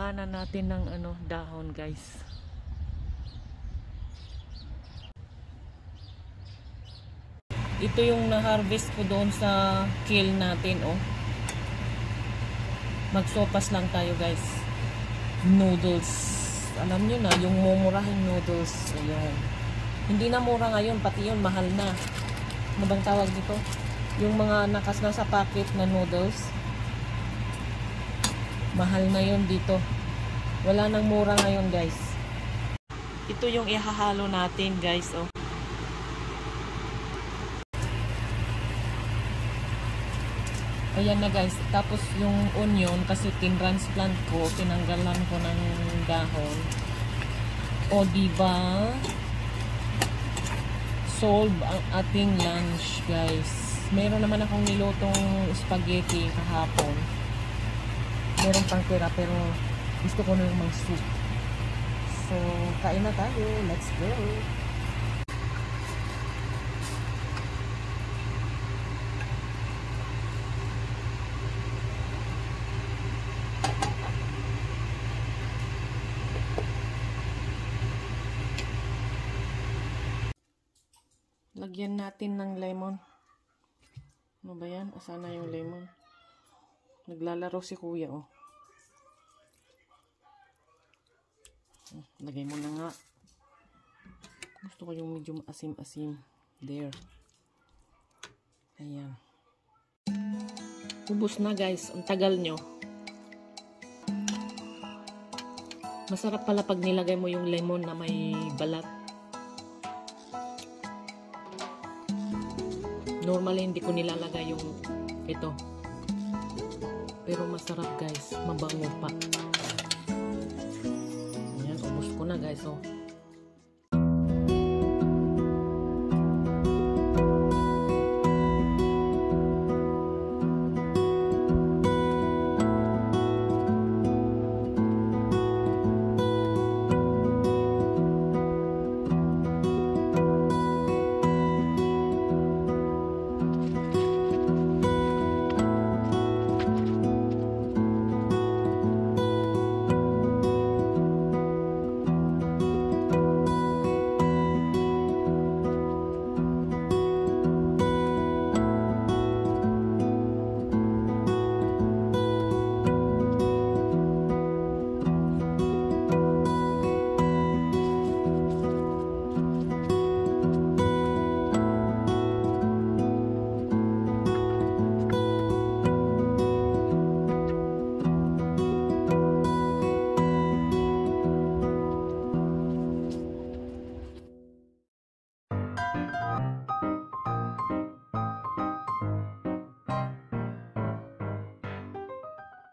kuha na natin ng ano, dahon guys. Ito yung na-harvest ko doon sa kill natin, oh. Magsopas lang tayo, guys. Noodles. Alam nyo na, yung mumurahing noodles. Ayun. Hindi na mura ngayon, pati yun, mahal na. Ano bang tawag dito? Yung mga nakas na sa packet na noodles. Mahal na yun dito. Wala nang mura ngayon, guys. Ito yung ihahalo natin, guys, oh. Ayan na guys. Tapos yung onion, kasi tin-transplant ko, tinanggalan ko ng dahon. O diba, solve ang ating lunch guys. Meron naman akong nilutong spaghetti kahapon. Meron pang tira pero gusto ko na yung mga soup. So, kain na tayo. Let's go! Lagyan natin ng lemon. Ano ba yan? Asana yung lemon? Naglalaro si kuya, oh. Hmm, Lagay mo na nga. Gusto ko yung medyo asim-asim. There. Ayan. Ubus na guys. Ang tagal nyo. Masarap pala pag nilagay mo yung lemon na may balat. Normally, hindi ko nilalagay yung ito. Pero masarap guys. Mabango pa. Ayan, ubos ko na guys. Oh.